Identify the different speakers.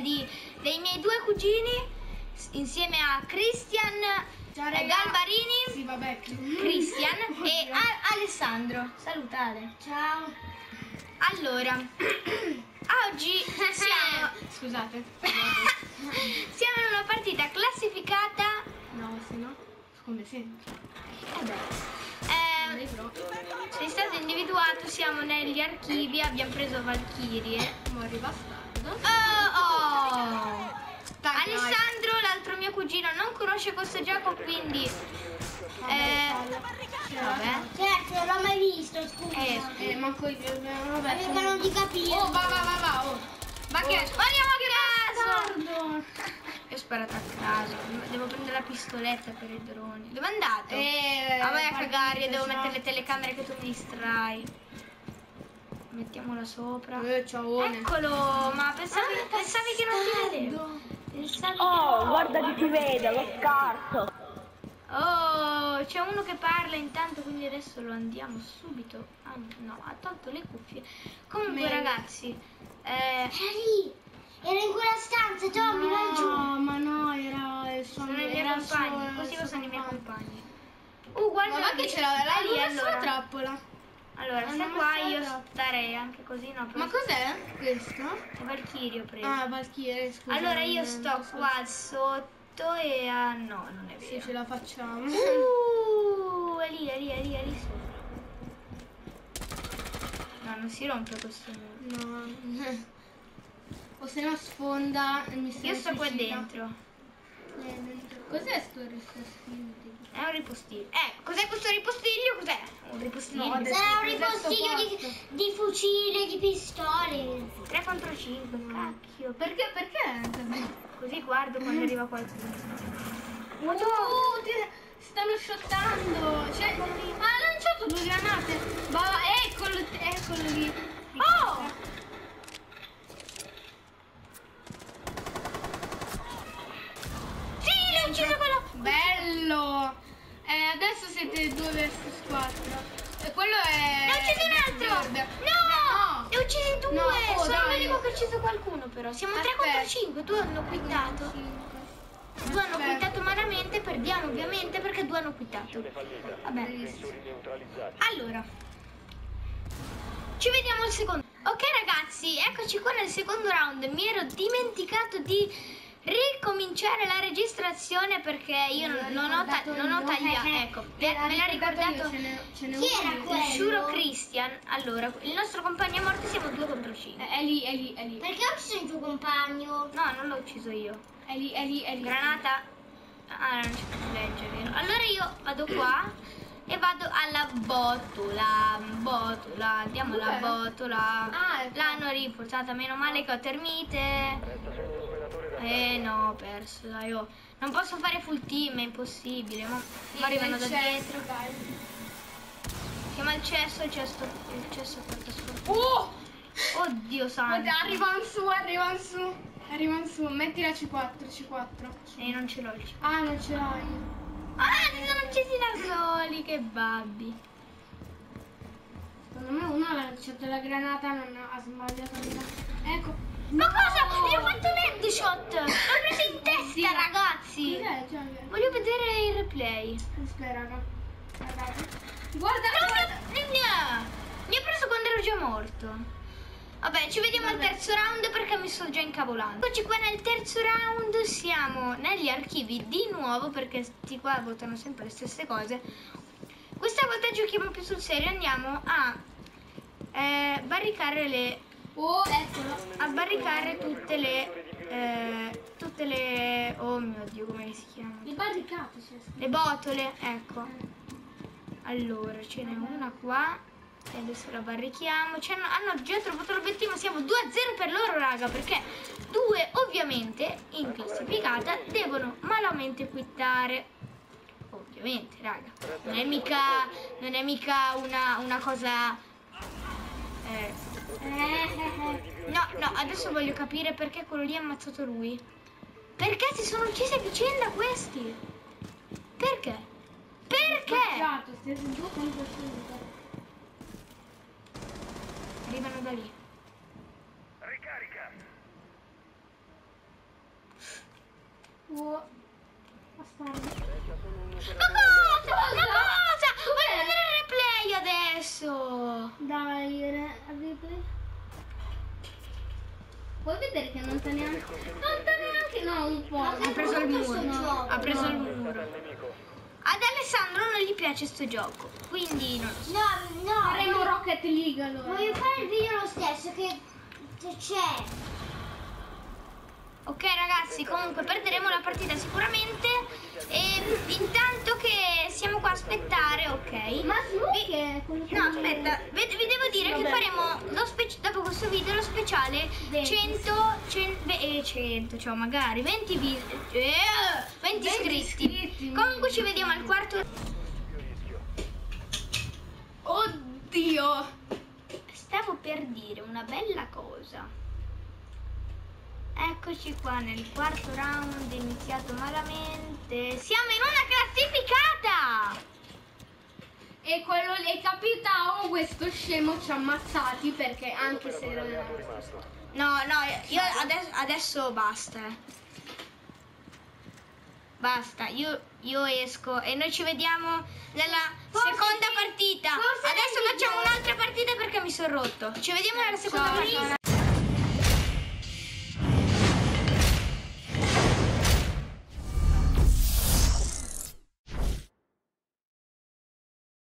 Speaker 1: di- dei miei due cugini insieme a Christian
Speaker 2: Ciao, raga.
Speaker 1: Galbarini,
Speaker 2: Sì, vabbè.
Speaker 1: Christian e A- Alessandro. Salutare.
Speaker 2: Ciao.
Speaker 1: Allora, oggi siamo,
Speaker 2: Scusate.
Speaker 1: siamo in una partita classificata.
Speaker 2: No, se no. Come sempre.
Speaker 1: Eh, sei stato individuato, siamo negli archivi, abbiamo preso Valchirie. Alessandro, l'altro mio cugino, non conosce questo gioco, quindi... Eh, vabbè.
Speaker 3: Certo, non l'ho mai visto, scusa.
Speaker 1: Eh,
Speaker 2: Eh, manco io. eh, Vabbè.
Speaker 3: Cercano di capire.
Speaker 2: Oh, va, va, va, va. Oh.
Speaker 1: Ma che... Andiamo a caso! Io ho sparato a caso, devo prendere la pistoletta per i droni. Dove è andato?
Speaker 2: Eh,
Speaker 1: Ah, vai a cagare, devo
Speaker 2: ciao.
Speaker 1: mettere le telecamere che tu mi distrai. Mettiamola sopra.
Speaker 2: Eh, ciaone.
Speaker 1: Eccolo, ma pensavi, pensavi che non ti vedevo?
Speaker 4: Oh, guarda che ti vede, lo scarso.
Speaker 1: Oh, c'è uno che parla intanto, quindi adesso lo andiamo subito. Ah, no, ha tolto le cuffie. Comunque,
Speaker 2: Meglio.
Speaker 1: ragazzi, eh,
Speaker 3: Era lì. Era in quella stanza, Tommy, vai giù.
Speaker 2: No, ma no, era il suo
Speaker 1: sono i miei
Speaker 2: era il suo-
Speaker 1: compagni. Così
Speaker 2: suo
Speaker 1: sono i miei compagni. Uh, guarda,
Speaker 2: Ma guarda che
Speaker 1: lì,
Speaker 2: c'è la, la, la, la
Speaker 1: allora.
Speaker 2: trappola.
Speaker 1: Allora, se qua io starei anche così, no?
Speaker 2: Ma cos'è questo?
Speaker 1: Ho preso.
Speaker 2: Ah, Valkyrie, scusa.
Speaker 1: allora io sto
Speaker 2: so
Speaker 1: qua sotto e ah, no, non è
Speaker 2: Se
Speaker 1: vero.
Speaker 2: ce la facciamo.
Speaker 1: Uh, è lì, è lì, è lì, è lì sopra. No, non si rompe questo muro.
Speaker 2: No. O se no sfonda mi
Speaker 1: Io sto qua dentro.
Speaker 2: Eh, dentro. Cos'è sto ripostino? tipo?
Speaker 1: È un ripostiglio. Eh, cos'è questo ripostiglio? Cos'è?
Speaker 2: No,
Speaker 3: Sarà un ripostiglio di, di fucile, di pistole.
Speaker 1: 3 contro 5, cacchio.
Speaker 2: Perché? Perché?
Speaker 1: Così guardo quando arriva qualcuno.
Speaker 2: Ma Oh, ti stanno shottando. Cioè, ha lanciato due granate. Va, eccolo, eccolo lì.
Speaker 1: Oh! Ucciso quello!
Speaker 2: Bello! Eh, adesso siete due versus quattro. E quello è.
Speaker 1: Ne ho ucciso un altro! No!
Speaker 2: No!
Speaker 1: Ne ho uccisi due!
Speaker 2: No, oh,
Speaker 1: Sono
Speaker 2: dai.
Speaker 1: l'unico che ha ucciso qualcuno però. Siamo 3
Speaker 2: Aspetta.
Speaker 1: contro 5, due hanno quittato. Due hanno quittato malamente, perdiamo ovviamente perché due hanno quittato. Vabbè. Allora. Ci vediamo al secondo. Ok ragazzi, eccoci qua nel secondo round. Mi ero dimenticato di ricominciare la registrazione perché io non, non ho, ta- non ho tagliato. Ecco, me l'ha ricordato
Speaker 3: Chi era quello?
Speaker 1: Shuro Christian. Allora, il nostro compagno è morto, siamo 2 contro 5.
Speaker 2: Eh, È lì, è lì, è lì.
Speaker 3: Perché ho ucciso il tuo compagno?
Speaker 1: No, non l'ho ucciso io.
Speaker 2: È lì, è lì, è lì.
Speaker 1: Granata. Ah, non c'è più legge, vero? Allora io vado qua e vado alla botola. Botola, andiamo alla botola.
Speaker 2: Ah, ecco.
Speaker 1: L'hanno riportata, meno male che ho termite. Eh no, ho perso, dai, oh. Non posso fare full team, è impossibile. Ma
Speaker 2: Sì,
Speaker 1: ma arrivano da dietro.
Speaker 2: dai.
Speaker 1: Chiama il cesso, il cesso, il cesso porta sfortuna.
Speaker 2: Oh!
Speaker 1: Oddio santo.
Speaker 2: Arrivano su, arrivano su. Arrivano su. Metti la C4, C4.
Speaker 1: Eh, non ce l'ho il cesso.
Speaker 2: Ah, non ce l'hai.
Speaker 1: Ah, si sono uccisi da soli, che babbi.
Speaker 2: Secondo me uno ha lanciato la granata, non ha, sbagliato Ecco.
Speaker 1: Ma cosa? Gli ho fatto un headshot! L'ho preso in testa, ragazzi!
Speaker 2: Cos'è? Cioè,
Speaker 1: Voglio vedere il replay.
Speaker 2: aspetta, raga. Guarda, guarda.
Speaker 1: Mi ha preso quando ero già morto. Vabbè, ci vediamo al
Speaker 2: Vabbè.
Speaker 1: terzo round perché mi sto già incavolando. Eccoci qua nel terzo round, siamo negli archivi di nuovo perché sti qua votano sempre le stesse cose. Questa volta giochiamo più sul serio, andiamo a eh, barricare le
Speaker 2: Eccolo.
Speaker 1: a barricare tutte le eh, tutte le oh mio dio come si chiama?
Speaker 2: Le barricate
Speaker 1: le botole ecco. Allora ce n'è una qua e adesso la barrichiamo. Ci hanno, già trovato l'obiettivo siamo 2-0 per loro raga perché due ovviamente in classificata devono malamente quittare. Ovviamente raga non è mica non è mica una, una cosa eh, No, no, adesso voglio capire perché quello lì ha ammazzato lui. Perché si sono uccisi a vicenda questi? Perché? Perché? Arrivano da lì.
Speaker 2: Oh. Aspetta.
Speaker 1: Ma cosa? Ma cosa?
Speaker 2: Puoi vedere che non sta neanche. Non sta neanche. No, un po'.
Speaker 1: Ha preso il muro.
Speaker 3: gioco.
Speaker 1: Ha preso il muro. Ad Alessandro non gli piace sto gioco, quindi non lo so.
Speaker 3: No, no.
Speaker 2: Faremo Rocket League allora.
Speaker 3: Voglio fare il video lo stesso che che c'è.
Speaker 1: Ok ragazzi, comunque perderemo la partita sicuramente e intanto che siamo qua a aspettare, ok?
Speaker 2: Ma su che è quello che
Speaker 1: No, aspetta, vi, vi devo dire che faremo lo dopo questo video lo speciale 100, 100, eh, 100 cioè magari 20, vi- eh, 20 iscritti.
Speaker 2: iscritti.
Speaker 1: Comunque ci vediamo al quarto.
Speaker 2: Oddio.
Speaker 1: Stavo per dire una bella cosa. Eccoci qua nel quarto round, iniziato malamente. Siamo in una classificata!
Speaker 2: E quello lì capitavo questo scemo ci ha ammazzati perché anche se non era
Speaker 1: No, no, io adesso, adesso basta. eh. Basta, io, io esco e noi ci vediamo nella
Speaker 3: Forse
Speaker 1: seconda
Speaker 3: sì,
Speaker 1: partita. Adesso facciamo un'altra partita perché mi sono rotto. Ci vediamo nella seconda
Speaker 2: Ciao.
Speaker 1: partita.